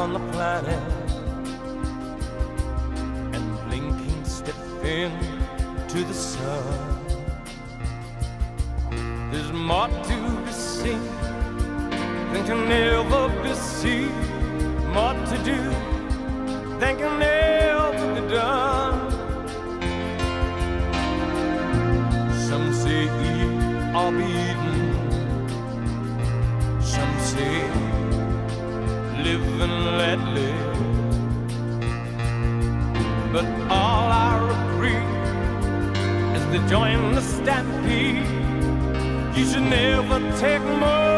on the planet and blinking step in to the sun. There's more to be seen than can ever be seen, more to do than can ever be done. Some say eat or be eaten. Live and let live. But all I agree is to join the stampede. You should never take more